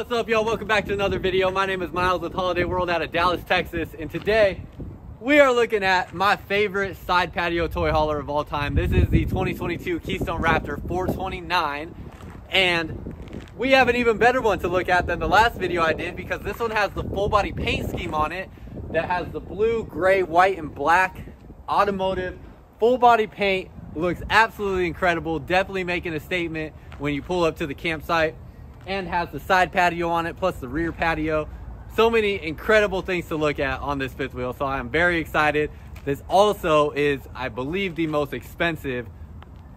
What's up, y'all? Welcome back to another video. My name is Myles with Holiday World out of Dallas, Texas. And today, we are looking at my favorite side patio toy hauler of all time. This is the 2022 Keystone Raptor 429. And we have an even better one to look at than the last video I did because this one has the full body paint scheme on it that has the blue, gray, white, and black automotive full body paint. Looks absolutely incredible. Definitely making a statement when you pull up to the campsite and has the side patio on it plus the rear patio. So many incredible things to look at on this fifth wheel. So I'm very excited. This also is, I believe, the most expensive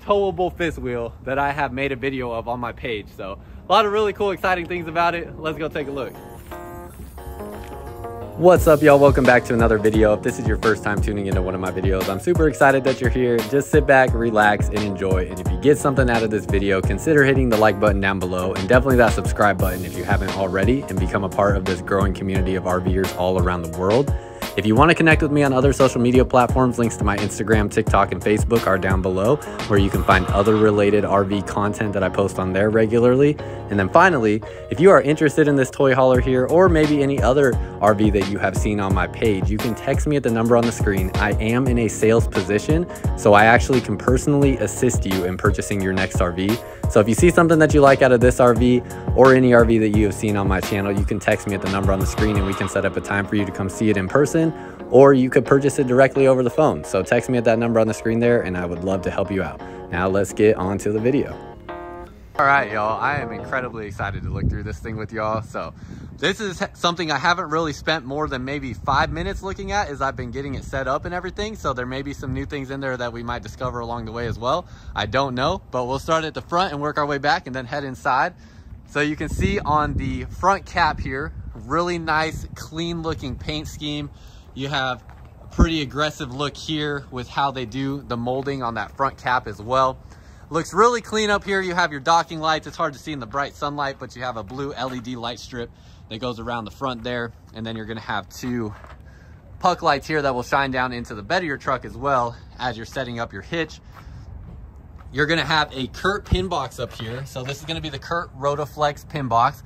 towable fifth wheel that I have made a video of on my page. So a lot of really cool, exciting things about it. Let's go take a look. What's up y'all? Welcome back to another video. If this is your first time tuning into one of my videos, I'm super excited that you're here. Just sit back, relax, and enjoy. And if you get something out of this video, consider hitting the like button down below and definitely that subscribe button if you haven't already and become a part of this growing community of RVers all around the world. If you want to connect with me on other social media platforms, links to my Instagram, TikTok, and Facebook are down below, where you can find other related RV content that I post on there regularly. And then finally, if you are interested in this toy hauler here, or maybe any other RV that you have seen on my page, you can text me at the number on the screen. I am in a sales position, so I actually can personally assist you in purchasing your next RV. So if you see something that you like out of this RV or any RV that you have seen on my channel, you can text me at the number on the screen and we can set up a time for you to come see it in person or you could purchase it directly over the phone. So text me at that number on the screen there and I would love to help you out. Now let's get on to the video. All right, y'all, I am incredibly excited to look through this thing with y'all. So this is something I haven't really spent more than maybe five minutes looking at as I've been getting it set up and everything. So there may be some new things in there that we might discover along the way as well. I don't know, but we'll start at the front and work our way back and then head inside. So you can see on the front cap here, really nice, clean looking paint scheme. You have a pretty aggressive look here with how they do the molding on that front cap as well. Looks really clean up here. You have your docking lights. It's hard to see in the bright sunlight, but you have a blue LED light strip that goes around the front there. And then you're gonna have two puck lights here that will shine down into the bed of your truck as well as you're setting up your hitch. You're gonna have a Curt pin box up here. So this is gonna be the Curt Rotoflex pin box.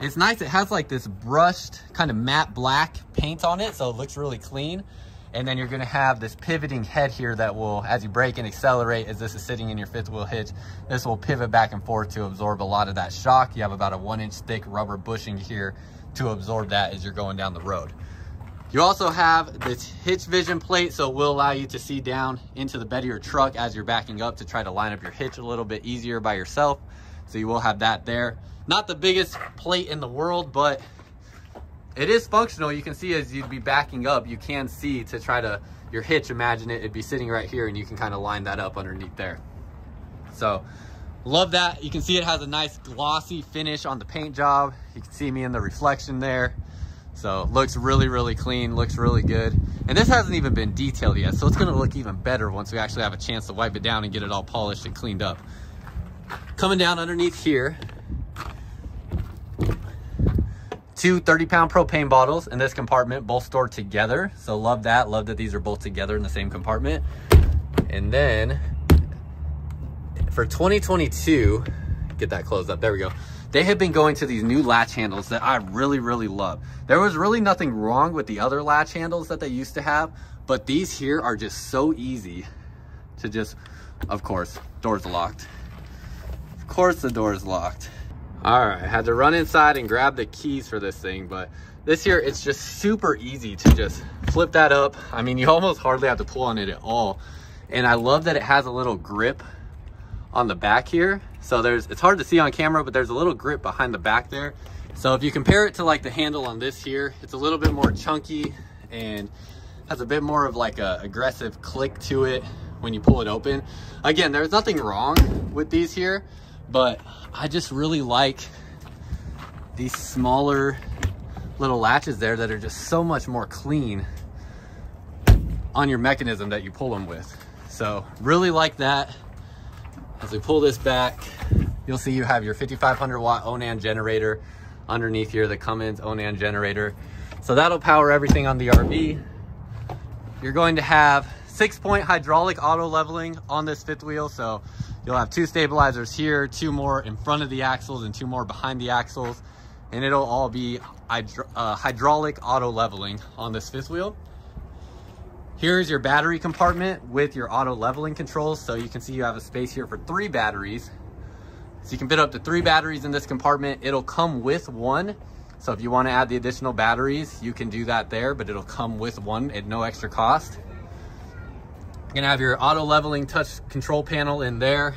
It's nice, it has like this brushed kind of matte black paint on it, so it looks really clean. And then you're gonna have this pivoting head here that will, as you brake and accelerate, as this is sitting in your fifth wheel hitch, this will pivot back and forth to absorb a lot of that shock. You have about a one inch thick rubber bushing here to absorb that as you're going down the road. You also have this hitch vision plate, so it will allow you to see down into the bed of your truck as you're backing up to try to line up your hitch a little bit easier by yourself. So you will have that there. Not the biggest plate in the world, but it is functional. You can see as you'd be backing up, you can see to try to, your hitch, imagine it, it'd be sitting right here and you can kind of line that up underneath there. So love that. You can see it has a nice glossy finish on the paint job. You can see me in the reflection there. So looks really, really clean, looks really good. And this hasn't even been detailed yet, so it's gonna look even better once we actually have a chance to wipe it down and get it all polished and cleaned up. Coming down underneath here, two 30 pound propane bottles in this compartment, both stored together. So love that. Love that these are both together in the same compartment. And then for 2022, get that closed up. There we go. They have been going to these new latch handles that I really, really love. There was really nothing wrong with the other latch handles that they used to have, but these here are just so easy to just, of course, door's locked. Of course the door is locked. All right, I had to run inside and grab the keys for this thing, but this here, it's just super easy to just flip that up. I mean, you almost hardly have to pull on it at all. And I love that it has a little grip on the back here. So there's, it's hard to see on camera, but there's a little grip behind the back there. So if you compare it to like the handle on this here, it's a little bit more chunky and has a bit more of like a aggressive click to it when you pull it open. Again, there's nothing wrong with these here but I just really like these smaller little latches there that are just so much more clean on your mechanism that you pull them with. So really like that. As we pull this back, you'll see you have your 5500 watt Onan generator underneath here, the Cummins Onan generator. So that'll power everything on the RV. You're going to have six point hydraulic auto leveling on this fifth wheel. So You'll have two stabilizers here, two more in front of the axles and two more behind the axles. and it'll all be uh, hydraulic auto leveling on this fifth wheel. Here's your battery compartment with your auto leveling controls. So you can see you have a space here for three batteries. So you can fit up to three batteries in this compartment. It'll come with one. So if you wanna add the additional batteries, you can do that there, but it'll come with one at no extra cost. You're gonna have your auto leveling touch control panel in there.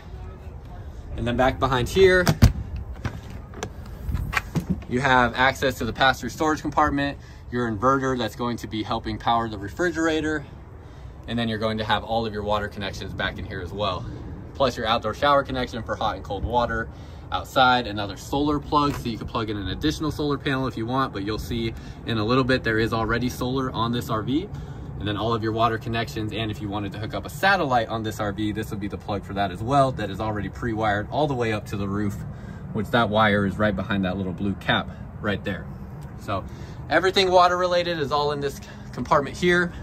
And then back behind here, you have access to the pass-through storage compartment, your inverter that's going to be helping power the refrigerator, and then you're going to have all of your water connections back in here as well. Plus your outdoor shower connection for hot and cold water outside, another solar plug, so you can plug in an additional solar panel if you want, but you'll see in a little bit there is already solar on this RV. And then all of your water connections, and if you wanted to hook up a satellite on this RV, this would be the plug for that as well, that is already pre-wired all the way up to the roof which that wire is right behind that little blue cap right there. So everything water related is all in this compartment here.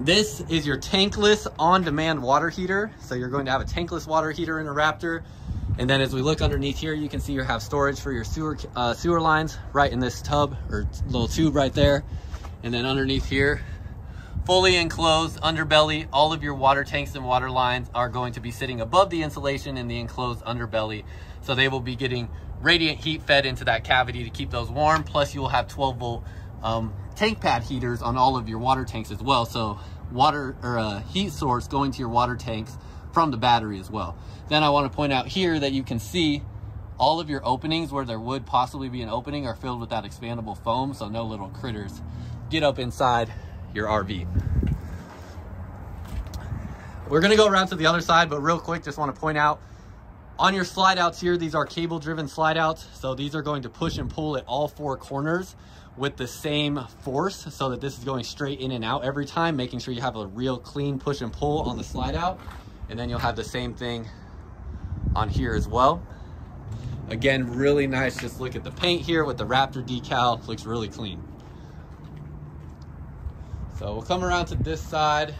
This is your tankless on-demand water heater. So you're going to have a tankless water heater in a Raptor. And then as we look underneath here, you can see you have storage for your sewer, uh, sewer lines right in this tub or little tube right there. And then underneath here, fully enclosed underbelly. All of your water tanks and water lines are going to be sitting above the insulation in the enclosed underbelly. So they will be getting radiant heat fed into that cavity to keep those warm. Plus you will have 12 volt um, tank pad heaters on all of your water tanks as well. So water or uh, heat source going to your water tanks from the battery as well. Then I want to point out here that you can see all of your openings where there would possibly be an opening are filled with that expandable foam. So no little critters get up inside your RV. We're gonna go around to the other side, but real quick, just wanna point out on your slide outs here, these are cable driven slide outs. So these are going to push and pull at all four corners with the same force so that this is going straight in and out every time, making sure you have a real clean push and pull on the slide out. And then you'll have the same thing on here as well. Again, really nice. Just look at the paint here with the Raptor decal. Looks really clean. So we'll come around to this side.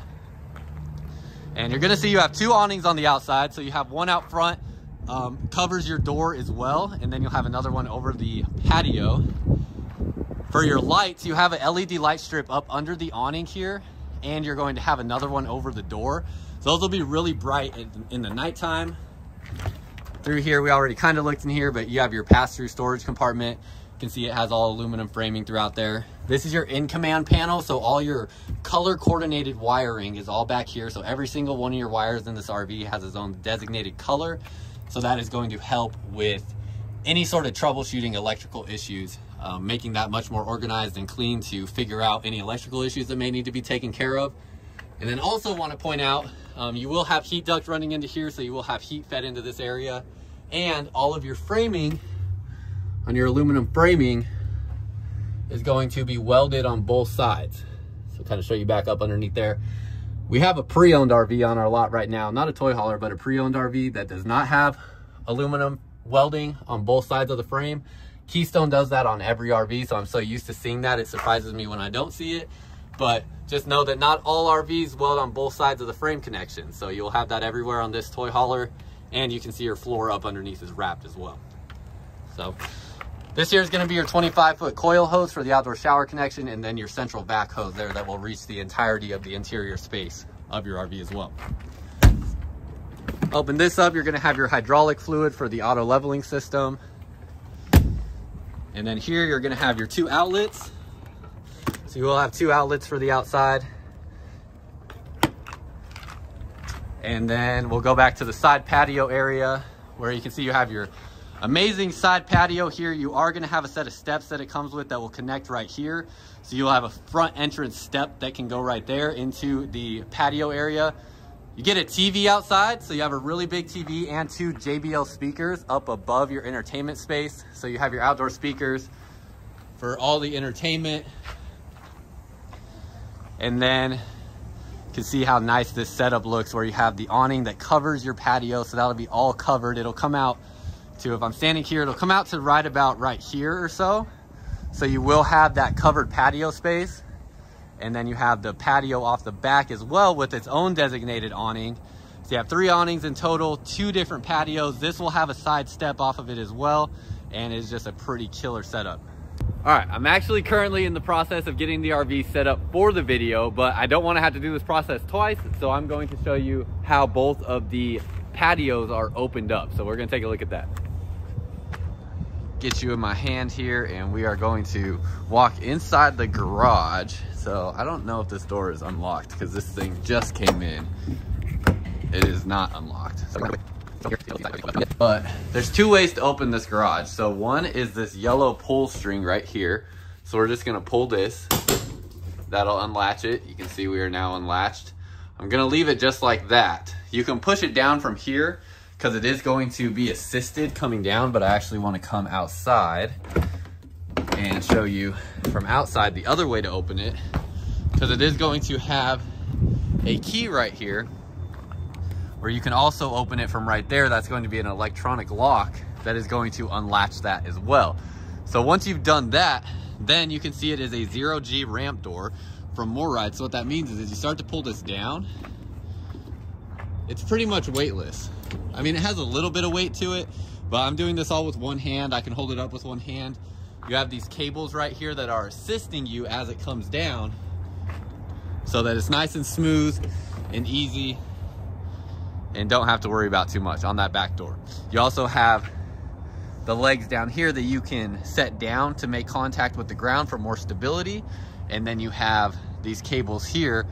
And you're gonna see you have two awnings on the outside. So you have one out front um, covers your door as well. And then you'll have another one over the patio. For your lights, you have an LED light strip up under the awning here. And you're going to have another one over the door. So those will be really bright in, in the nighttime. Through here, we already kind of looked in here, but you have your pass-through storage compartment. You can see it has all aluminum framing throughout there. This is your in-command panel, so all your color-coordinated wiring is all back here. So every single one of your wires in this RV has its own designated color. So that is going to help with any sort of troubleshooting electrical issues, um, making that much more organized and clean to figure out any electrical issues that may need to be taken care of. And then also want to point out, um, you will have heat duct running into here, so you will have heat fed into this area. And all of your framing on your aluminum framing is going to be welded on both sides. So kind of show you back up underneath there. We have a pre-owned RV on our lot right now, not a toy hauler, but a pre-owned RV that does not have aluminum welding on both sides of the frame. Keystone does that on every RV, so I'm so used to seeing that, it surprises me when I don't see it. But just know that not all RVs weld on both sides of the frame connection. So you'll have that everywhere on this toy hauler, and you can see your floor up underneath is wrapped as well. So this here is going to be your 25 foot coil hose for the outdoor shower connection and then your central vac hose there that will reach the entirety of the interior space of your RV as well. Open this up, you're going to have your hydraulic fluid for the auto leveling system. And then here you're going to have your two outlets. So you will have two outlets for the outside. And then we'll go back to the side patio area where you can see you have your Amazing side patio here. You are gonna have a set of steps that it comes with that will connect right here. So you'll have a front entrance step that can go right there into the patio area. You get a TV outside, so you have a really big TV and two JBL speakers up above your entertainment space. So you have your outdoor speakers for all the entertainment. And then you can see how nice this setup looks where you have the awning that covers your patio. So that'll be all covered. It'll come out to, if I'm standing here, it'll come out to right about right here or so. So you will have that covered patio space. And then you have the patio off the back as well with its own designated awning. So you have three awnings in total, two different patios. This will have a side step off of it as well. and it's just a pretty killer setup. All right, I'm actually currently in the process of getting the RV set up for the video, but I don't wanna have to do this process twice, so I'm going to show you how both of the patios are opened up. So we're gonna take a look at that. Get you in my hand here, and we are going to walk inside the garage. So I don't know if this door is unlocked because this thing just came in. It is not unlocked. But there's two ways to open this garage. So one is this yellow pull string right here. So we're just gonna pull this. That'll unlatch it. You can see we are now unlatched. I'm gonna leave it just like that. You can push it down from here because it is going to be assisted coming down, but I actually wanna come outside and show you from outside the other way to open it because it is going to have a key right here where you can also open it from right there. That's going to be an electronic lock that is going to unlatch that as well. So once you've done that, then you can see it is a zero G ramp door from MORryde. So what that means is as you start to pull this down, it's pretty much weightless. I mean, it has a little bit of weight to it, but I'm doing this all with one hand. I can hold it up with one hand. You have these cables right here that are assisting you as it comes down so that it's nice and smooth and easy and don't have to worry about too much on that back door. You also have the legs down here that you can set down to make contact with the ground for more stability. And then you have these cables here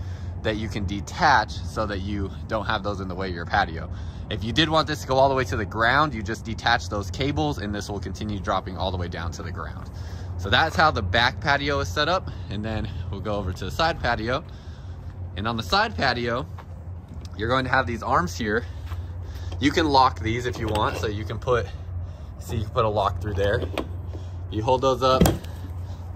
that you can detach so that you don't have those in the way of your patio. If you did want this to go all the way to the ground, you just detach those cables and this will continue dropping all the way down to the ground. So that's how the back patio is set up. And then we'll go over to the side patio. And on the side patio, you're going to have these arms here. You can lock these if you want. So you can put, see, you can put a lock through there. You hold those up,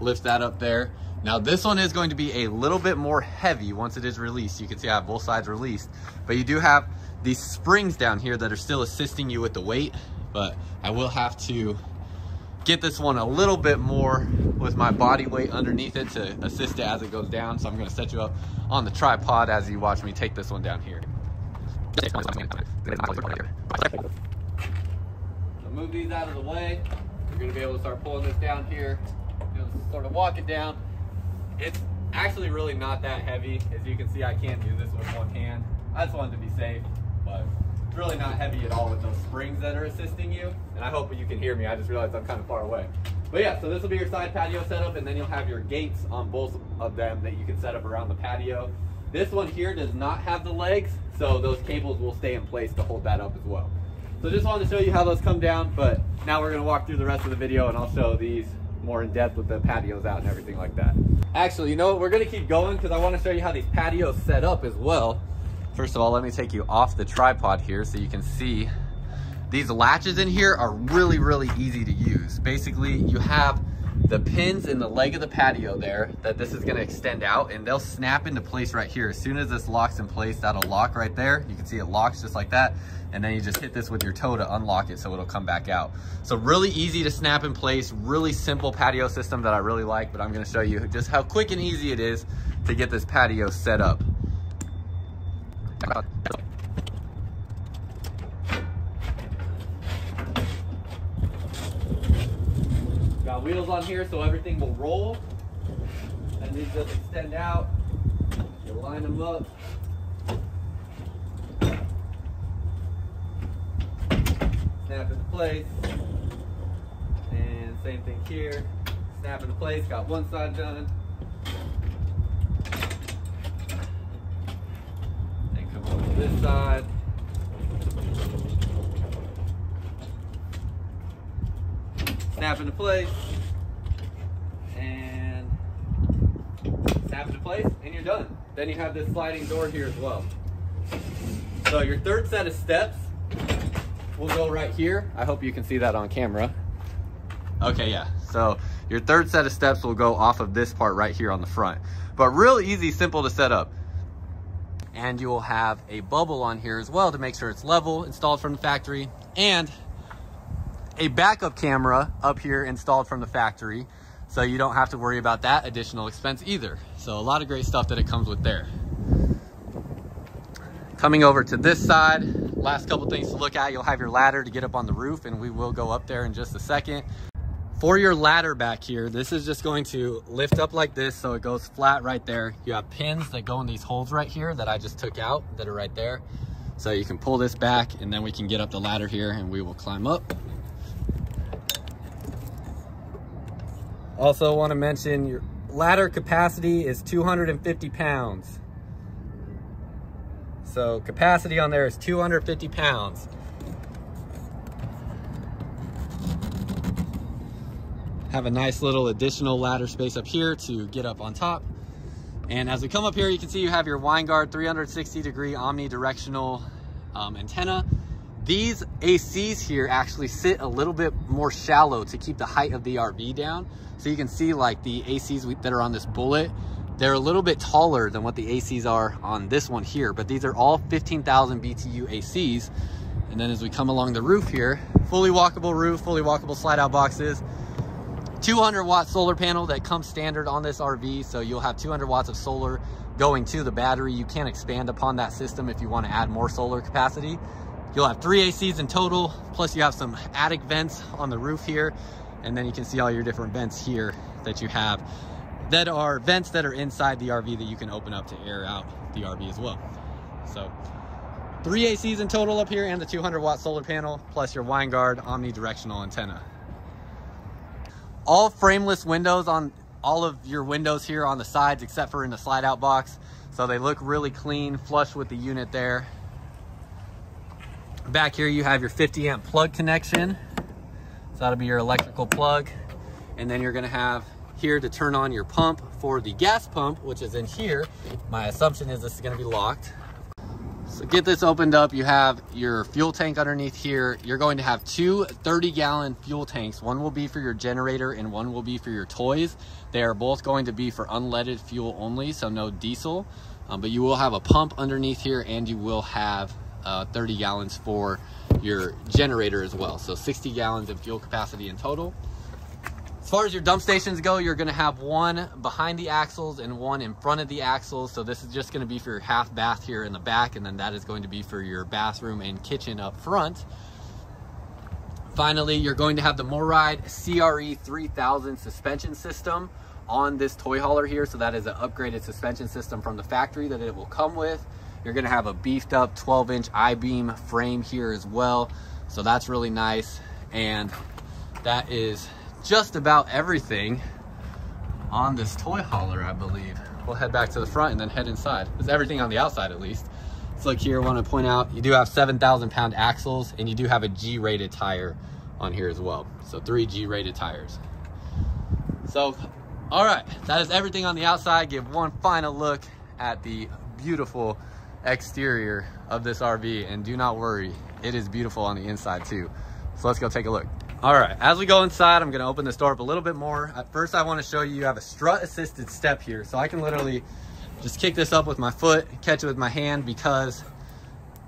lift that up there. Now this one is going to be a little bit more heavy once it is released. You can see I have both sides released, but you do have these springs down here that are still assisting you with the weight, but I will have to get this one a little bit more with my body weight underneath it to assist it as it goes down. So I'm gonna set you up on the tripod as you watch me take this one down here. So move these out of the way. You're gonna be able to start pulling this down here. You'll sort of walk it down. It's actually really not that heavy. As you can see, I can't do this with one hand. I just wanted to be safe, but it's really not heavy at all with those springs that are assisting you. And I hope you can hear me. I just realized I'm kind of far away. But yeah, so this will be your side patio setup, and then you'll have your gates on both of them that you can set up around the patio. This one here does not have the legs, so those cables will stay in place to hold that up as well. So just wanted to show you how those come down, but now we're gonna walk through the rest of the video and I'll show these more in depth with the patios out and everything like that. Actually, you know what? We're gonna keep going because I wanna show you how these patios set up as well. First of all, let me take you off the tripod here so you can see these latches in here are really, really easy to use. Basically, you have the pins in the leg of the patio there that this is gonna extend out and they'll snap into place right here. As soon as this locks in place, that'll lock right there. You can see it locks just like that. And then you just hit this with your toe to unlock it so it'll come back out. So really easy to snap in place, really simple patio system that I really like, but I'm gonna show you just how quick and easy it is to get this patio set up. Got wheels on here so everything will roll. And these just extend out. You line them up. Snap into place. And same thing here. Snap into place. Got one side done. And come over to this side. snap into place, and snap into place, and you're done. Then you have this sliding door here as well. So your third set of steps will go right here. I hope you can see that on camera. Okay, yeah. So your third set of steps will go off of this part right here on the front. But real easy, simple to set up. And you will have a bubble on here as well to make sure it's level, installed from the factory. And a backup camera up here installed from the factory. So you don't have to worry about that additional expense either. So a lot of great stuff that it comes with there. Coming over to this side, last couple things to look at, you'll have your ladder to get up on the roof and we will go up there in just a second. For your ladder back here, this is just going to lift up like this so it goes flat right there. You have pins that go in these holes right here that I just took out that are right there. So you can pull this back and then we can get up the ladder here and we will climb up. Also want to mention your ladder capacity is 250 pounds. So capacity on there is 250 pounds. Have a nice little additional ladder space up here to get up on top. And as we come up here, you can see you have your Winegard 360 degree omnidirectional um, antenna. These ACs here actually sit a little bit more shallow to keep the height of the RV down. So you can see like the ACs that are on this bullet, they're a little bit taller than what the ACs are on this one here, but these are all 15,000 BTU ACs. And then as we come along the roof here, fully walkable roof, fully walkable slide out boxes, 200 watt solar panel that comes standard on this RV. So you'll have 200 watts of solar going to the battery. You can expand upon that system if you want to add more solar capacity. You'll have three ACs in total, plus you have some attic vents on the roof here. And then you can see all your different vents here that you have that are vents that are inside the RV that you can open up to air out the RV as well. So three ACs in total up here and the 200 watt solar panel plus your Winegard omnidirectional antenna. All frameless windows on all of your windows here on the sides except for in the slide out box. So they look really clean, flush with the unit there. Back here you have your 50 amp plug connection. So that'll be your electrical plug. And then you're gonna have here to turn on your pump for the gas pump, which is in here. My assumption is this is gonna be locked. So get this opened up. You have your fuel tank underneath here. You're going to have two 30 gallon fuel tanks. One will be for your generator and one will be for your toys. They are both going to be for unleaded fuel only, so no diesel. Um, but you will have a pump underneath here and you will have uh, 30 gallons for your generator as well. So 60 gallons of fuel capacity in total. As far as your dump stations go, you're gonna have one behind the axles and one in front of the axles. So this is just gonna be for your half bath here in the back, and then that is going to be for your bathroom and kitchen up front. Finally, you're going to have the MORryde CRE 3000 suspension system on this toy hauler here. So that is an upgraded suspension system from the factory that it will come with. You're gonna have a beefed up 12 inch I-beam frame here as well. So that's really nice. And that is just about everything on this toy hauler, I believe. We'll head back to the front and then head inside. There's everything on the outside at least. Let's look here, I wanna point out, you do have 7,000 pound axles and you do have a G-rated tire on here as well. So three G-rated tires. So, all right, that is everything on the outside. Give one final look at the beautiful exterior of this RV and do not worry, it is beautiful on the inside too. So let's go take a look. All right, as we go inside, I'm gonna open this door up a little bit more. At first, I wanna show you, you have a strut assisted step here. So I can literally just kick this up with my foot, catch it with my hand because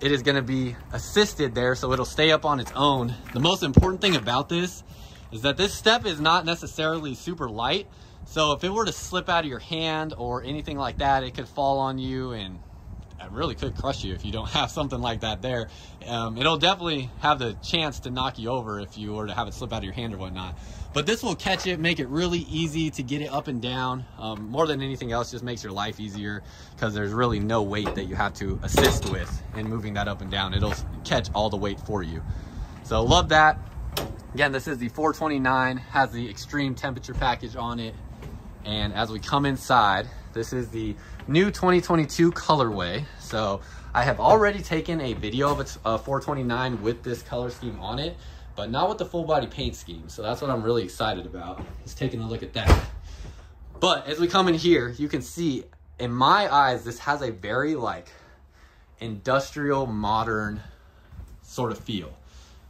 it is gonna be assisted there, so it'll stay up on its own. The most important thing about this is that this step is not necessarily super light. So if it were to slip out of your hand or anything like that, it could fall on you and really could crush you if you don't have something like that there. Um, it'll definitely have the chance to knock you over if you were to have it slip out of your hand or whatnot. But this will catch it, make it really easy to get it up and down. Um, more than anything else, just makes your life easier because there's really no weight that you have to assist with in moving that up and down. It'll catch all the weight for you. So love that. Again, this is the 429, has the extreme temperature package on it. And as we come inside, this is the new 2022 colorway. So I have already taken a video of its uh, 429 with this color scheme on it, but not with the full body paint scheme. So that's what I'm really excited about, is taking a look at that. But as we come in here, you can see in my eyes, this has a very like industrial modern sort of feel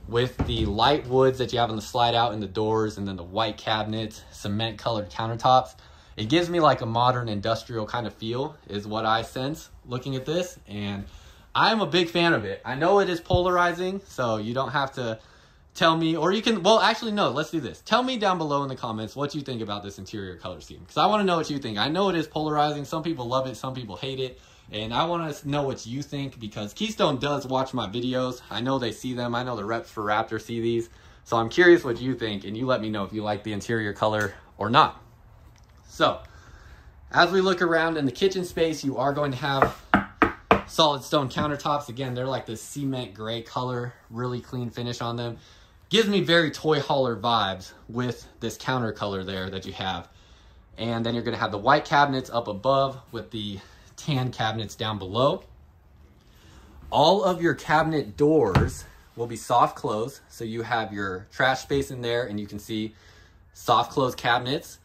with the light woods that you have on the slide out in the doors and then the white cabinets, cement colored countertops it gives me like a modern industrial kind of feel is what I sense looking at this. And I'm a big fan of it. I know it is polarizing, so you don't have to tell me, or you can, well, actually, no, let's do this. Tell me down below in the comments what you think about this interior color scheme. Because I want to know what you think. I know it is polarizing. Some people love it. Some people hate it. And I want to know what you think because Keystone does watch my videos. I know they see them. I know the reps for Raptor see these. So I'm curious what you think and you let me know if you like the interior color or not. So as we look around in the kitchen space, you are going to have solid stone countertops. Again, they're like this cement gray color, really clean finish on them. Gives me very toy hauler vibes with this counter color there that you have. And then you're gonna have the white cabinets up above with the tan cabinets down below. All of your cabinet doors will be soft close. So you have your trash space in there and you can see soft close cabinets.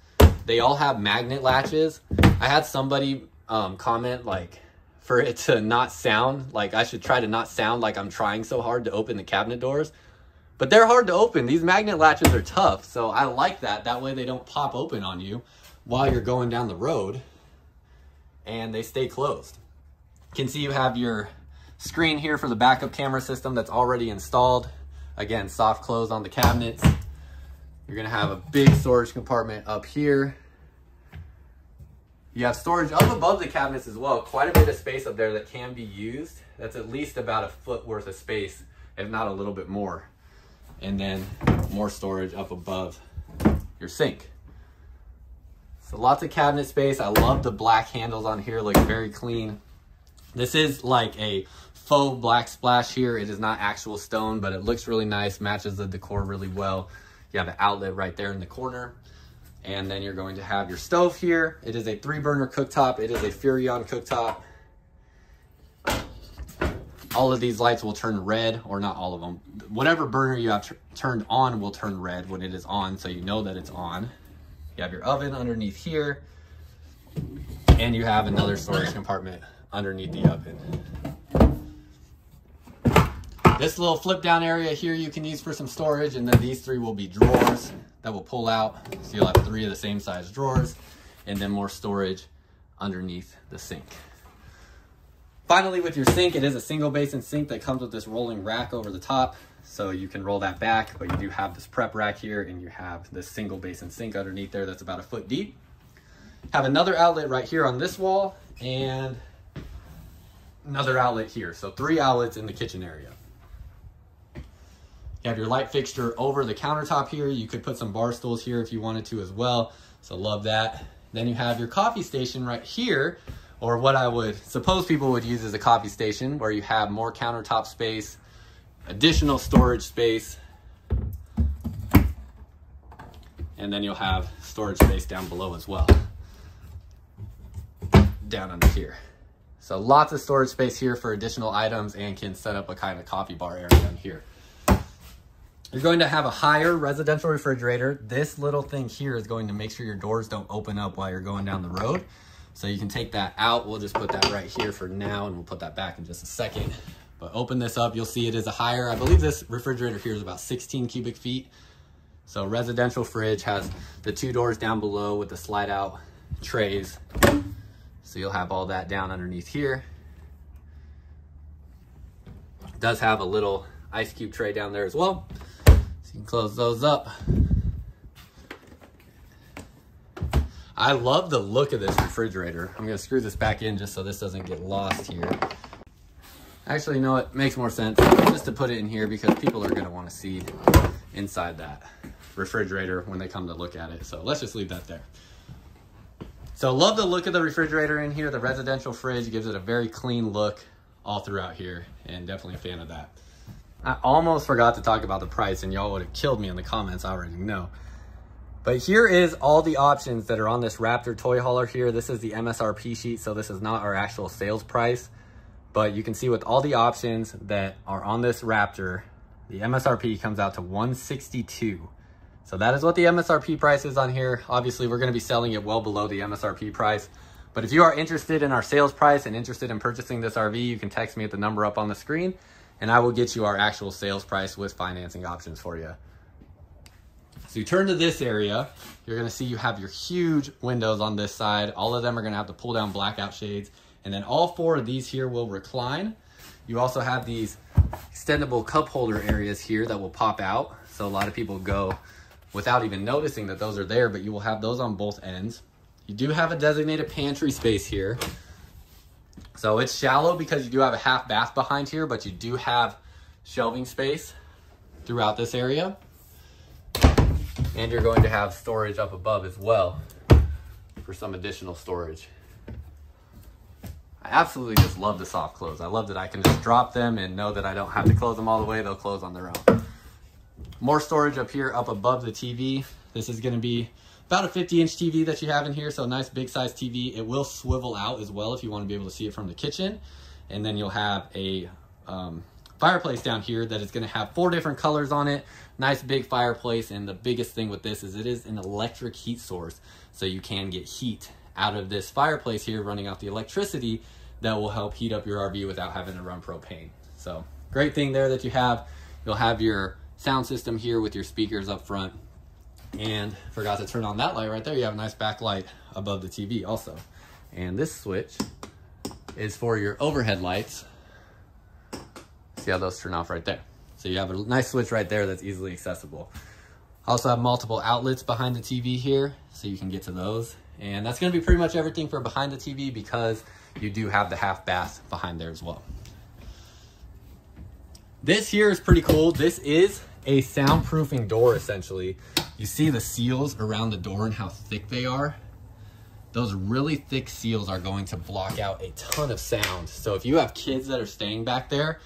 They all have magnet latches. I had somebody um, comment like, for it to not sound like I should try to not sound like I'm trying so hard to open the cabinet doors. But they're hard to open. These magnet latches are tough. So I like that. That way they don't pop open on you while you're going down the road and they stay closed. You can see you have your screen here for the backup camera system that's already installed. Again, soft close on the cabinets. You're gonna have a big storage compartment up here. You have storage up above the cabinets as well. Quite a bit of space up there that can be used. That's at least about a foot worth of space, if not a little bit more. And then more storage up above your sink. So lots of cabinet space. I love the black handles on here, look very clean. This is like a faux black splash here. It is not actual stone, but it looks really nice, matches the decor really well. You have an outlet right there in the corner. And then you're going to have your stove here. It is a three burner cooktop. It is a Furrion cooktop. All of these lights will turn red, or not all of them. Whatever burner you have turned on will turn red when it is on, so you know that it's on. You have your oven underneath here, and you have another storage compartment underneath the oven. This little flip down area here you can use for some storage, and then these three will be drawers that will pull out. So you'll have three of the same size drawers and then more storage underneath the sink. Finally, with your sink, it is a single basin sink that comes with this rolling rack over the top. So you can roll that back, but you do have this prep rack here and you have this single basin sink underneath there that's about a foot deep. Have another outlet right here on this wall and another outlet here. So three outlets in the kitchen area. You have your light fixture over the countertop here. You could put some bar stools here if you wanted to as well. So love that. Then you have your coffee station right here, or what I would suppose people would use as a coffee station, where you have more countertop space, additional storage space, and then you'll have storage space down below as well, down under here. So lots of storage space here for additional items and can set up a kind of coffee bar area in here. You're going to have a Haier residential refrigerator. This little thing here is going to make sure your doors don't open up while you're going down the road. So you can take that out. We'll just put that right here for now and we'll put that back in just a second. But open this up, you'll see it is a Haier, I believe this refrigerator here is about 16 cubic feet. So residential fridge has the two doors down below with the slide out trays. So you'll have all that down underneath here. It does have a little ice cube tray down there as well. So you can close those up. I love the look of this refrigerator. I'm gonna screw this back in just so this doesn't get lost here. Actually, you know what? Makes more sense just to put it in here because people are gonna wanna see inside that refrigerator when they come to look at it. So let's just leave that there. So love the look of the refrigerator in here. The residential fridge gives it a very clean look all throughout here and definitely a fan of that. I almost forgot to talk about the price and y'all would have killed me in the comments, I already know. But here is all the options that are on this Raptor toy hauler here. This is the MSRP sheet, so this is not our actual sales price. But you can see with all the options that are on this Raptor, the MSRP comes out to 162. So that is what the MSRP price is on here. Obviously, we're gonna be selling it well below the MSRP price. But if you are interested in our sales price and interested in purchasing this RV, you can text me at the number up on the screen and I will get you our actual sales price with financing options for you. So you turn to this area, you're gonna see you have your huge windows on this side. All of them are gonna have to pull down blackout shades. And then all four of these here will recline. You also have these extendable cup holder areas here that will pop out. So a lot of people go without even noticing that those are there, but you will have those on both ends. You do have a designated pantry space here So it's shallow because you do have a half bath behind here, but you do have shelving space throughout this area. And you're going to have storage up above as well for some additional storage. I absolutely just love the soft close. I love that I can just drop them and know that I don't have to close them all the way. They'll close on their own. More storage up here up above the TV. This is gonna be about a 50 inch TV that you have in here. So a nice big size TV. It will swivel out as well if you wanna be able to see it from the kitchen. And then you'll have a um, fireplace down here that is gonna have four different colors on it. Nice big fireplace. And the biggest thing with this is it is an electric heat source. So you can get heat out of this fireplace here running off the electricity that will help heat up your RV without having to run propane. So great thing there that you have. You'll have your sound system here with your speakers up front. And forgot to turn on that light right there. You have a nice backlight above the TV also. And this switch is for your overhead lights. See how those turn off right there. So you have a nice switch right there that's easily accessible. I Also have multiple outlets behind the TV here, so you can get to those. And that's gonna be pretty much everything for behind the TV because you do have the half bath behind there as well. This here is pretty cool. This is a soundproofing door essentially. You see the seals around the door and how thick they are? Those really thick seals are going to block out a ton of sound. So if you have kids that are staying back there,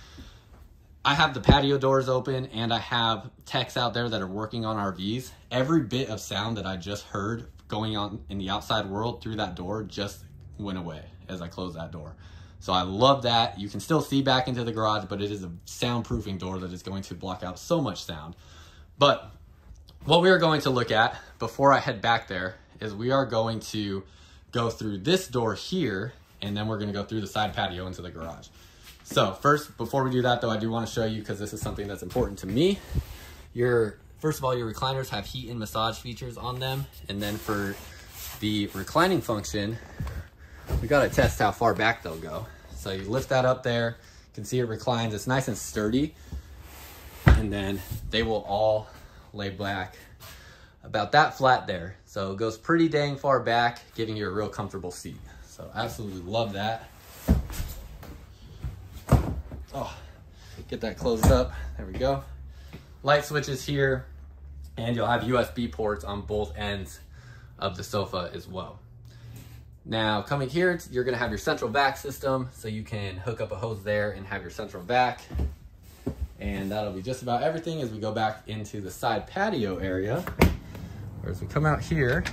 I have the patio doors open and I have techs out there that are working on RVs. Every bit of sound that I just heard going on in the outside world through that door just went away as I closed that door. So I love that. You can still see back into the garage, but it is a soundproofing door that is going to block out so much sound. But what we are going to look at before I head back there is we are going to go through this door here, and then we're gonna go through the side patio into the garage. So first, before we do that though, I do wanna show you, because this is something that's important to me, your, first of all, your recliners have heat and massage features on them. And then for the reclining function, we gotta test how far back they'll go. So you lift that up there, you can see it reclines, it's nice and sturdy. And then they will all lay back about that flat there. So it goes pretty dang far back, giving you a real comfortable seat. So absolutely love that. Oh, get that closed up. There we go. Light switches here, and you'll have USB ports on both ends of the sofa as well. Now coming here, you're gonna have your central vac system, so you can hook up a hose there and have your central vac. And that'll be just about everything as we go back into the side patio area. Where as we come out here,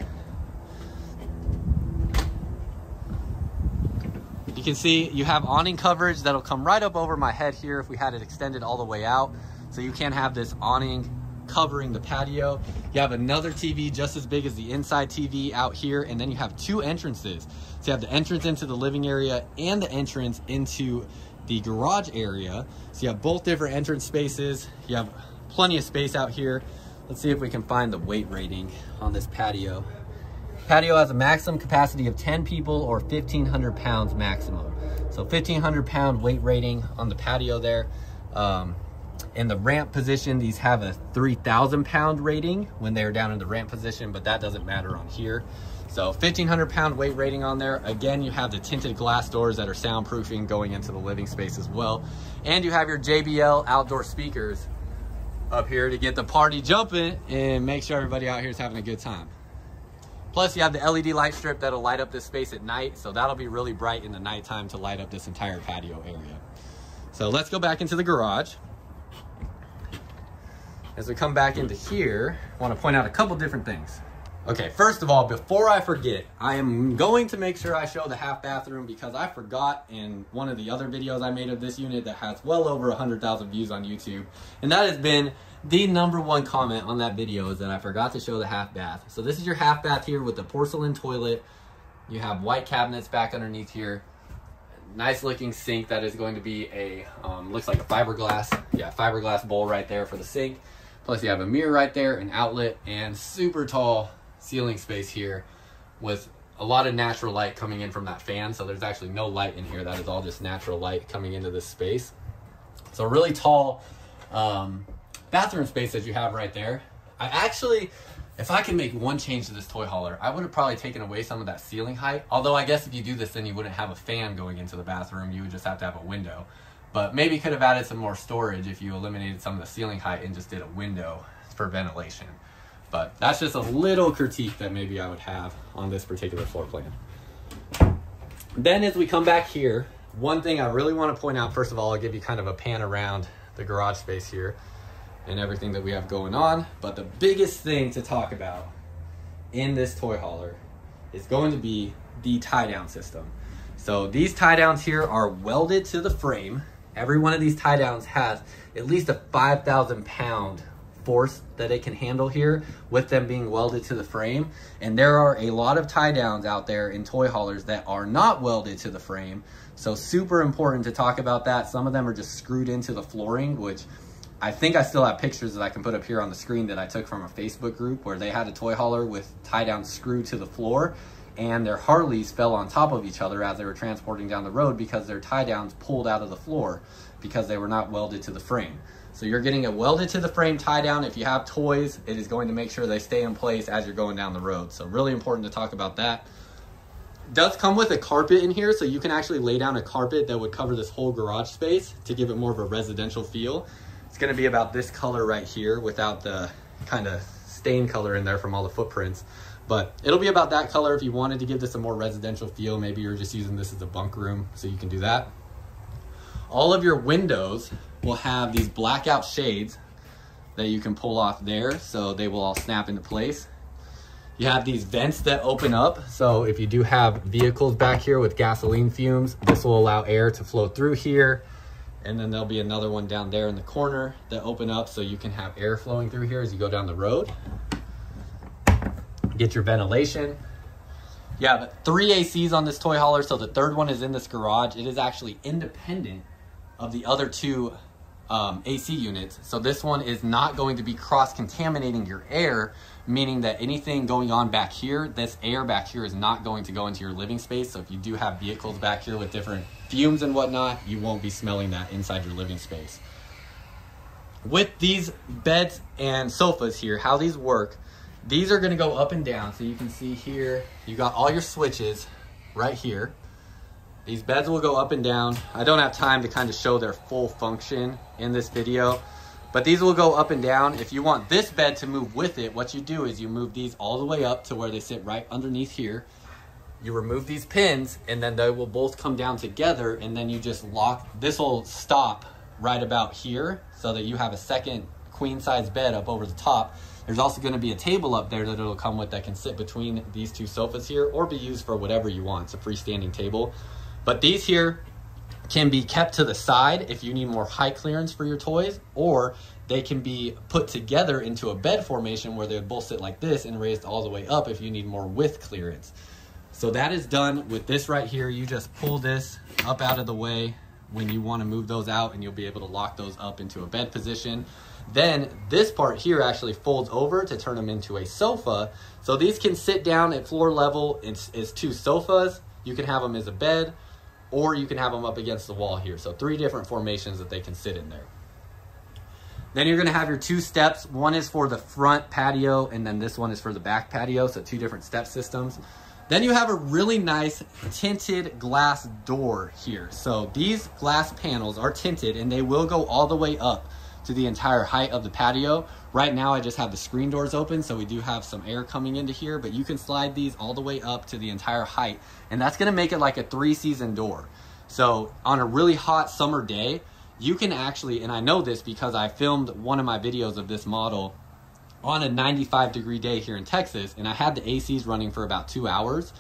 you can see you have awning coverage that'll come right up over my head here if we had it extended all the way out. So you can have this awning covering the patio. You have another TV just as big as the inside TV out here, and then you have two entrances. So you have the entrance into the living area and the entrance into the garage area. So you have both different entrance spaces. You have plenty of space out here. Let's see if we can find the weight rating on this patio. Patio has a maximum capacity of 10 people or 1,500 pounds maximum. So 1,500 pound weight rating on the patio there. Um, in the ramp position, these have a 3,000 pound rating when they're down in the ramp position, but that doesn't matter on here. So 1,500 pound weight rating on there. Again, you have the tinted glass doors that are soundproofing going into the living space as well. And you have your JBL outdoor speakers up here to get the party jumping and make sure everybody out here is having a good time. Plus you have the LED light strip that'll light up this space at night. So that'll be really bright in the nighttime to light up this entire patio area. So let's go back into the garage. As we come back into here, I wanna point out a couple different things. Okay, first of all, before I forget, I am going to make sure I show the half bathroom because I forgot in one of the other videos I made of this unit that has well over 100,000 views on YouTube. And that has been the number one comment on that video is that I forgot to show the half bath. So this is your half bath here with the porcelain toilet. You have white cabinets back underneath here. Nice looking sink that is going to be a, um, looks like a fiberglass, yeah, fiberglass bowl right there for the sink. Plus you have a mirror right there, an outlet, and super tall ceiling space here with a lot of natural light coming in from that fan. So there's actually no light in here. That is all just natural light coming into this space. So really tall um, bathroom space that you have right there. I actually if I can make one change to this toy hauler, I would have probably taken away some of that ceiling height. Although I guess if you do this, then you wouldn't have a fan going into the bathroom. You would just have to have a window. But maybe could have added some more storage if you eliminated some of the ceiling height and just did a window for ventilation. But that's just a little critique that maybe I would have on this particular floor plan. Then as we come back here, one thing I really want to point out, first of all, I'll give you kind of a pan around the garage space here and everything that we have going on. But the biggest thing to talk about in this toy hauler is going to be the tie down system. So these tie downs here are welded to the frame. Every one of these tie downs has at least a 5,000 pound force that it can handle here with them being welded to the frame. And there are a lot of tie downs out there in toy haulers that are not welded to the frame. So super important to talk about that. Some of them are just screwed into the flooring, which I think I still have pictures that I can put up here on the screen that I took from a Facebook group where they had a toy hauler with tie down screw to the floor and their Harleys fell on top of each other as they were transporting down the road because their tie downs pulled out of the floor because they were not welded to the frame. So you're getting a welded to the frame tie down. If you have toys, it is going to make sure they stay in place as you're going down the road. So really important to talk about that. does come with a carpet in here, so you can actually lay down a carpet that would cover this whole garage space to give it more of a residential feel. It's gonna be about this color right here without the kind of stain color in there from all the footprints. But it'll be about that color if you wanted to give this a more residential feel. Maybe you're just using this as a bunk room, so you can do that. All of your windows will have these blackout shades that you can pull off there, so they will all snap into place. You have these vents that open up. So if you do have vehicles back here with gasoline fumes, this will allow air to flow through here and then there'll be another one down there in the corner that open up so you can have air flowing through here as you go down the road. Get your ventilation. Yeah, but three ACs on this toy hauler. So the third one is in this garage. It is actually independent of the other two um, AC units. So this one is not going to be cross-contaminating your air, meaning that anything going on back here, this air back here is not going to go into your living space. So if you do have vehicles back here with different fumes and whatnot, you won't be smelling that inside your living space. With these beds and sofas here, how these work, these are gonna go up and down. So you can see here, you got all your switches right here. These beds will go up and down. I don't have time to kind of show their full function in this video, but these will go up and down. If you want this bed to move with it, what you do is you move these all the way up to where they sit right underneath here. You remove these pins and then they will both come down together and then you just lock, this will stop right about here so that you have a second queen size bed up over the top. There's also gonna be a table up there that it'll come with that can sit between these two sofas here or be used for whatever you want. It's a freestanding table. But these here can be kept to the side if you need more high clearance for your toys, or they can be put together into a bed formation where they both sit like this and raised all the way up if you need more width clearance. So that is done with this right here. You just pull this up out of the way when you want to move those out and you'll be able to lock those up into a bed position. Then this part here actually folds over to turn them into a sofa. So these can sit down at floor level. It's, it's two sofas. You can have them as a bed or you can have them up against the wall here. So three different formations that they can sit in there. Then you're gonna have your two steps. One is for the front patio, and then this one is for the back patio, so two different step systems. Then you have a really nice tinted glass door here. So these glass panels are tinted and they will go all the way up to the entire height of the patio. Right now I just have the screen doors open, so we do have some air coming into here, but you can slide these all the way up to the entire height, and that's gonna make it like a three season door. So on a really hot summer day, you can actually, and I know this because I filmed one of my videos of this model on a 95 degree day here in Texas, and I had the ACs running for about two hours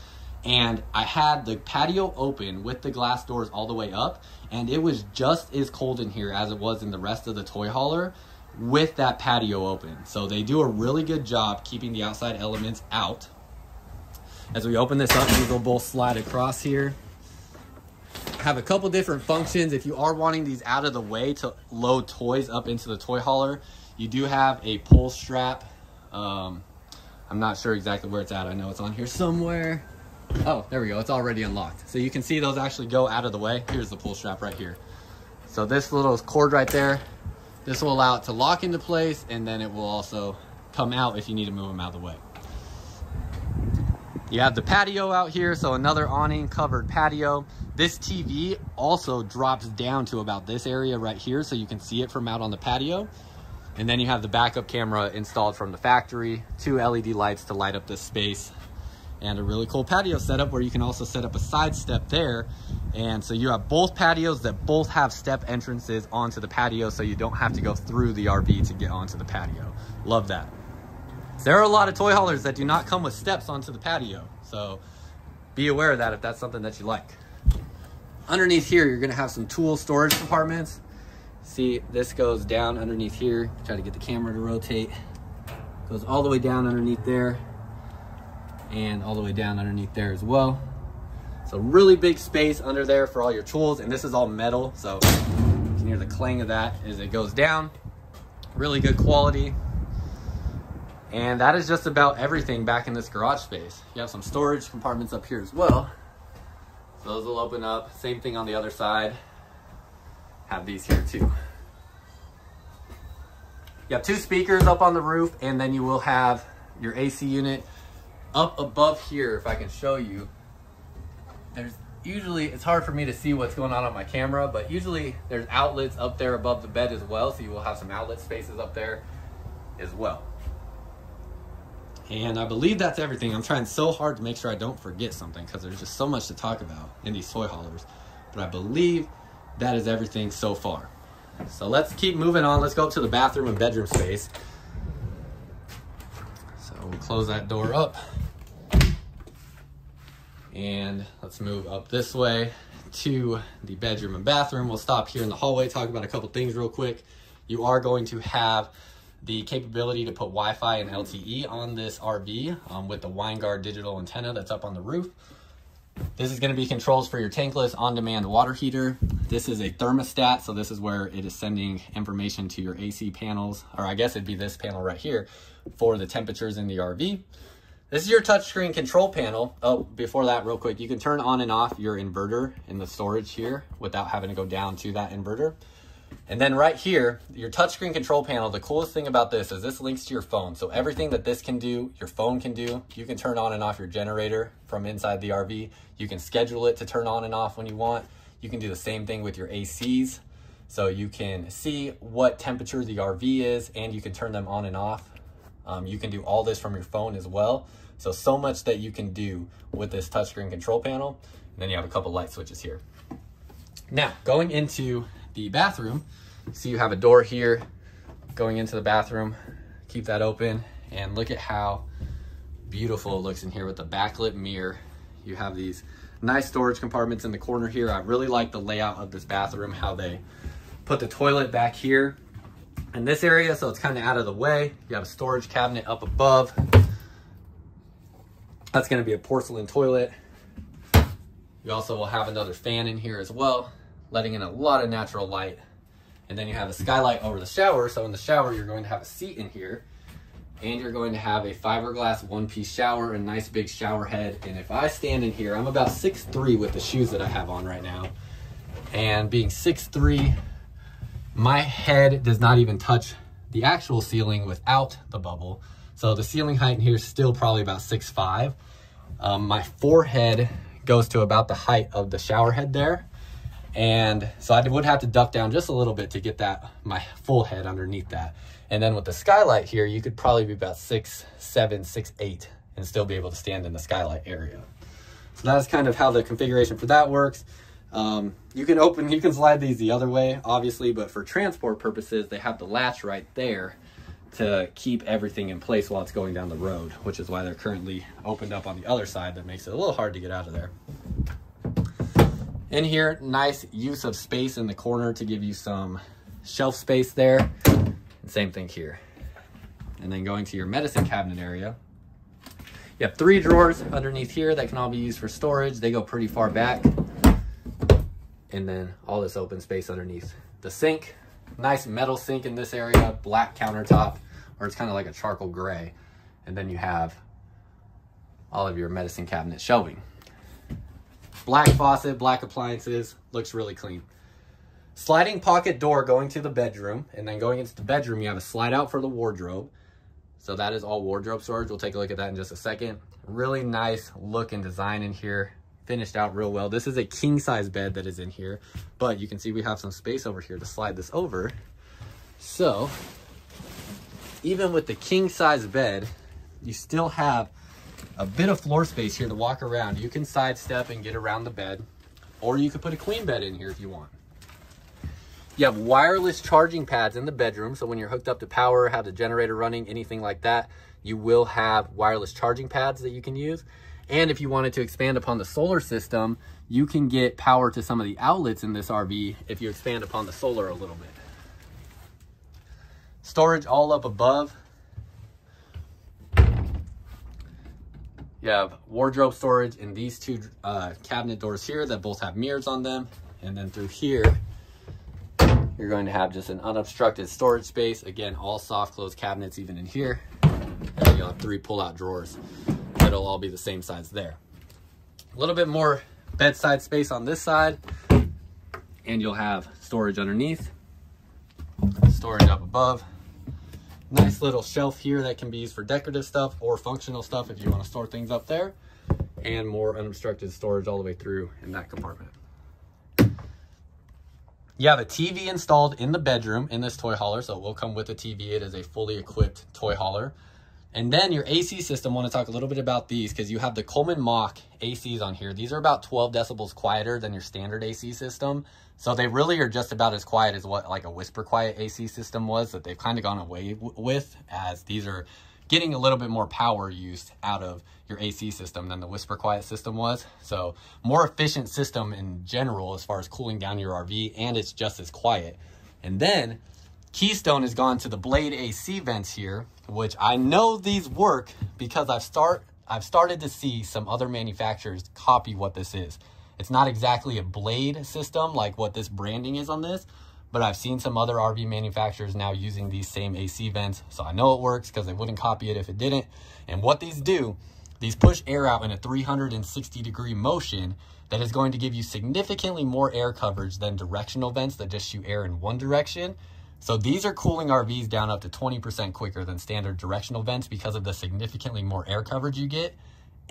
and I had the patio open with the glass doors all the way up, and it was just as cold in here as it was in the rest of the toy hauler with that patio open. So they do a really good job keeping the outside elements out. As we open this up, these will both slide across here. Have a couple different functions. If you are wanting these out of the way to load toys up into the toy hauler, you do have a pull strap. Um, I'm not sure exactly where it's at. I know it's on here somewhere. Oh, there we go. It's already unlocked. So you can see those actually go out of the way. Here's the pull strap right here. So this little cord right there, this will allow it to lock into place and then it will also come out if you need to move them out of the way. You have the patio out here, so another awning covered patio. This TV also drops down to about this area right here, so you can see it from out on the patio. And then you have the backup camera installed from the factory, two LED lights to light up this space, and a really cool patio setup where you can also set up a side step there. And so you have both patios that both have step entrances onto the patio, so you don't have to go through the RV to get onto the patio. Love that. There are a lot of toy haulers that do not come with steps onto the patio. So be aware of that if that's something that you like. Underneath here, you're gonna have some tool storage compartments. See, this goes down underneath here. Try to get the camera to rotate. Goes all the way down underneath there and all the way down underneath there as well. So really big space under there for all your tools. And this is all metal. So you can hear the clang of that as it goes down. Really good quality. And that is just about everything back in this garage space. You have some storage compartments up here as well. So those will open up. Same thing on the other side. Have these here too. You have two speakers up on the roof and then you will have your AC unit up above here. If I can show you, there's usually, it's hard for me to see what's going on on my camera, but usually there's outlets up there above the bed as well. So you will have some outlet spaces up there as well. And I believe that's everything. I'm trying so hard to make sure I don't forget something because there's just so much to talk about in these toy haulers. But I believe that is everything so far. So let's keep moving on. Let's go up to the bathroom and bedroom space. Close that door up. And let's move up this way to the bedroom and bathroom. We'll stop here in the hallway, talk about a couple things real quick. You are going to have the capability to put Wi-Fi and LTE on this RV um, with the Winegard digital antenna that's up on the roof. This is going to be controls for your tankless on-demand water heater. This is a thermostat, so this is where it is sending information to your AC panels, or I guess it'd be this panel right here, for the temperatures in the RV. This is your touchscreen control panel. Oh, before that, real quick, you can turn on and off your inverter in the storage here without having to go down to that inverter. And then right here, your touchscreen control panel, the coolest thing about this is this links to your phone. So everything that this can do, your phone can do. You can turn on and off your generator from inside the RV. You can schedule it to turn on and off when you want. You can do the same thing with your ACs. So you can see what temperature the RV is and you can turn them on and off. Um, you can do all this from your phone as well. So, so much that you can do with this touchscreen control panel. And then you have a couple light switches here. Now, going into the bathroom. See you have a door here going into the bathroom. Keep that open and look at how beautiful it looks in here with the backlit mirror. You have these nice storage compartments in the corner here. I really like the layout of this bathroom, how they put the toilet back here in this area so it's kind of out of the way. You have a storage cabinet up above. That's going to be a porcelain toilet. You also will have another fan in here as well letting in a lot of natural light. And then you have a skylight over the shower. So in the shower, you're going to have a seat in here and you're going to have a fiberglass one-piece shower, a nice big shower head. And if I stand in here, I'm about 6'3", with the shoes that I have on right now. And being 6'3", my head does not even touch the actual ceiling without the bubble. So the ceiling height in here is still probably about 6'5". Um, my forehead goes to about the height of the shower head there. And so I would have to duck down just a little bit to get that, my full head underneath that. And then with the skylight here, you could probably be about six, seven, six, eight, and still be able to stand in the skylight area. So that's kind of how the configuration for that works. Um, you can open, you can slide these the other way, obviously, but for transport purposes, they have the latch right there to keep everything in place while it's going down the road, which is why they're currently opened up on the other side. That makes it a little hard to get out of there. In here, nice use of space in the corner to give you some shelf space there. And same thing here. And then going to your medicine cabinet area, you have three drawers underneath here that can all be used for storage. They go pretty far back. And then all this open space underneath. The sink, nice metal sink in this area, black countertop, or it's kind of like a charcoal gray. And then you have all of your medicine cabinet shelving. Black faucet, black appliances, looks really clean. Sliding pocket door going to the bedroom, and then going into the bedroom, you have a slide out for the wardrobe. So that is all wardrobe storage. We'll take a look at that in just a second. Really nice look and design in here. Finished out real well. This is a king size bed that is in here, but you can see we have some space over here to slide this over. So even with the king size bed, you still have a bit of floor space here to walk around. You can sidestep and get around the bed, or you could put a queen bed in here if you want. You have wireless charging pads in the bedroom. So when you're hooked up to power, have the generator running, anything like that, you will have wireless charging pads that you can use. And if you wanted to expand upon the solar system, you can get power to some of the outlets in this RV if you expand upon the solar a little bit. Storage all up above. You have wardrobe storage in these two uh, cabinet doors here that both have mirrors on them. And then through here, you're going to have just an unobstructed storage space. Again, all soft close cabinets even in here. And you'll have three pull-out drawers that'll all be the same size there. A little bit more bedside space on this side. And you'll have storage underneath, storage up above, Nice little shelf here that can be used for decorative stuff or functional stuff if you want to store things up there. And more unobstructed storage all the way through in that compartment. You have a TV installed in the bedroom in this toy hauler, so it will come with a TV. It is a fully equipped toy hauler. And then your AC system, I want to talk a little bit about these because you have the Coleman Mach ACs on here. These are about 12 decibels quieter than your standard AC system. So they really are just about as quiet as what like a whisper quiet AC system was that they've kind of gone away with as these are getting a little bit more power used out of your AC system than the whisper quiet system was. So more efficient system in general as far as cooling down your RV and it's just as quiet. And then Keystone has gone to the blade AC vents here, which I know these work because I've start I've started to see some other manufacturers copy what this is. It's not exactly a blade system like what this branding is on this, but I've seen some other RV manufacturers now using these same AC vents. So I know it works because they wouldn't copy it if it didn't. And what these do, these push air out in a 360 degree motion that is going to give you significantly more air coverage than directional vents that just shoot air in one direction. So these are cooling RVs down up to 20% quicker than standard directional vents because of the significantly more air coverage you get.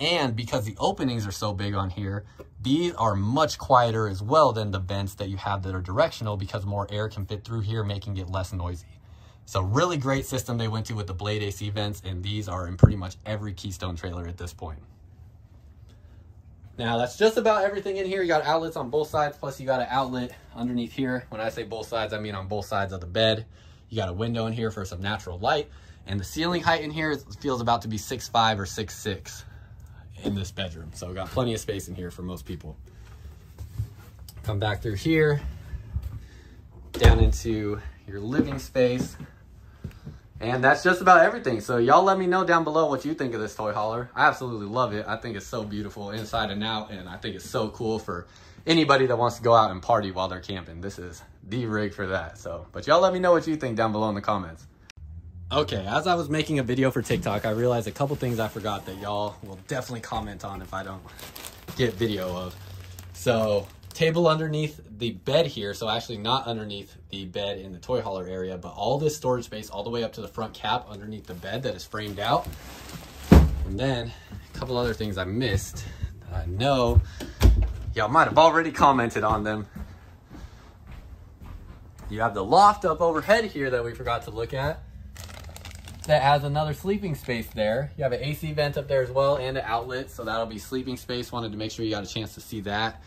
And because the openings are so big on here, these are much quieter as well than the vents that you have that are directional because more air can fit through here, making it less noisy. So really great system they went to with the Blade AC vents, and these are in pretty much every Keystone trailer at this point. Now that's just about everything in here. You got outlets on both sides, plus you got an outlet underneath here. When I say both sides, I mean on both sides of the bed. You got a window in here for some natural light. And the ceiling height in here feels about to be 6'5 or 6'6 in this bedroom. So we got plenty of space in here for most people. Come back through here, down into your living space. And that's just about everything. So y'all let me know down below what you think of this toy hauler. I absolutely love it. I think it's so beautiful inside and out. And I think it's so cool for anybody that wants to go out and party while they're camping. This is the rig for that. So, but y'all let me know what you think down below in the comments. Okay, as I was making a video for TikTok, I realized a couple things I forgot that y'all will definitely comment on if I don't get video of. So table underneath the bed here. So actually not underneath the bed in the toy hauler area, but all this storage space all the way up to the front cap underneath the bed that is framed out. And then a couple other things I missed that I know y'all might have already commented on them. You have the loft up overhead here that we forgot to look at that has another sleeping space there. You have an AC vent up there as well and an outlet, so that'll be sleeping space. Wanted to make sure you got a chance to see that.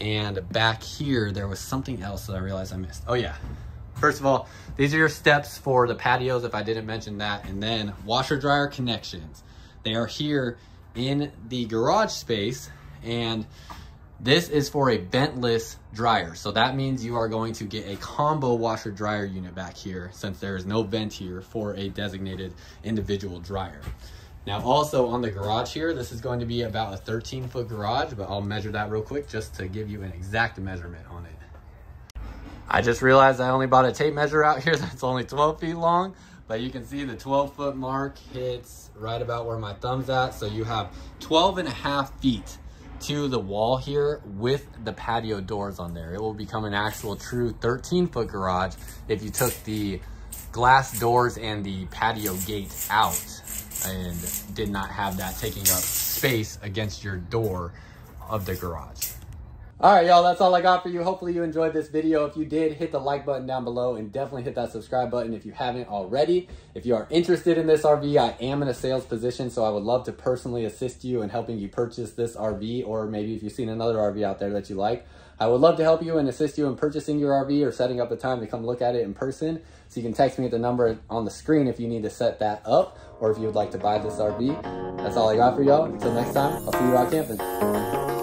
And back here, there was something else that I realized I missed. Oh yeah. First of all, these are your steps for the patios if I didn't mention that. And then washer dryer connections. They are here in the garage space and this is for a ventless dryer. So that means you are going to get a combo washer dryer unit back here since there is no vent here for a designated individual dryer. Now also on the garage here, this is going to be about a 13 foot garage, but I'll measure that real quick just to give you an exact measurement on it. I just realized I only bought a tape measure out here that's only 12 feet long, but you can see the 12 foot mark hits right about where my thumb's at. So you have 12 and a half feet to the wall here with the patio doors on there. It will become an actual true 13 foot garage if you took the glass doors and the patio gate out and did not have that taking up space against your door of the garage. All right, y'all, that's all I got for you. Hopefully you enjoyed this video. If you did, hit the like button down below and definitely hit that subscribe button if you haven't already. If you are interested in this RV, I am in a sales position, so I would love to personally assist you in helping you purchase this RV, or maybe if you've seen another RV out there that you like. I would love to help you and assist you in purchasing your RV or setting up a time to come look at it in person. So you can text me at the number on the screen if you need to set that up or if you would like to buy this RV. That's all I got for y'all. Until next time, I'll see you out camping.